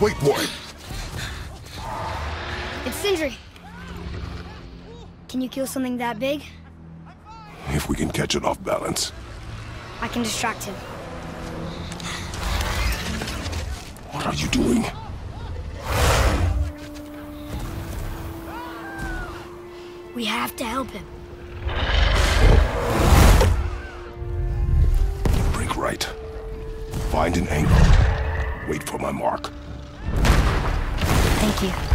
Wait for it. It's Sindri. Can you kill something that big? If we can catch it off balance. I can distract him. What are you doing? We have to help him. Break right. Find an angle. Wait for my mark. Thank you.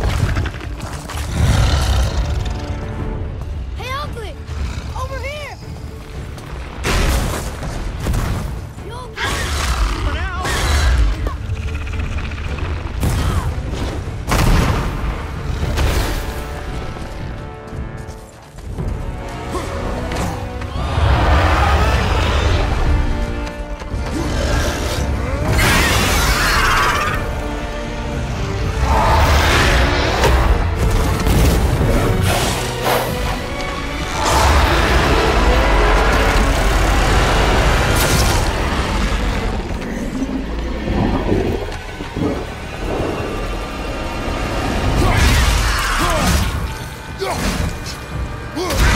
Yeah!